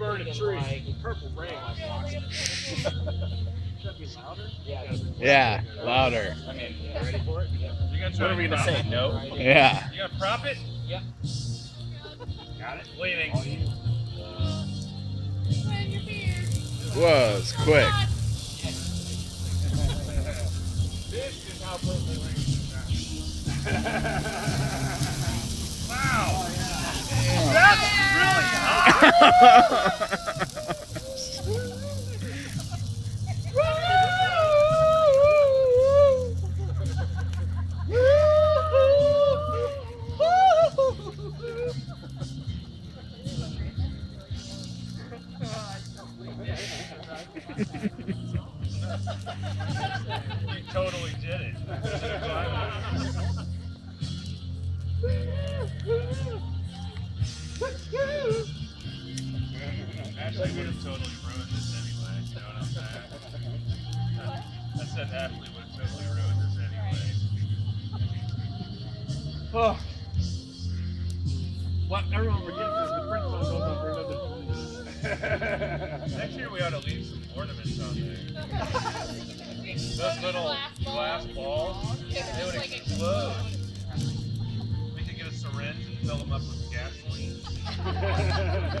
burn a tree. Purple rain. Yeah, louder. I mean, you ready for it? You gonna try What are we gonna say? it? No. Yeah. You gonna prop it? Yep. Got it. Leaning. Whoa, it's quick. This is how purple rain You totally did it. Ashley would have totally ruined this anyway. You know what I'm saying? I said Ashley would have totally ruined this anyway. Oh. What everyone forgets is the principal goes up for another. Next year we ought to leave some ornaments on there. Those little glass balls, they would explode. We could get a syringe and fill them up with gasoline.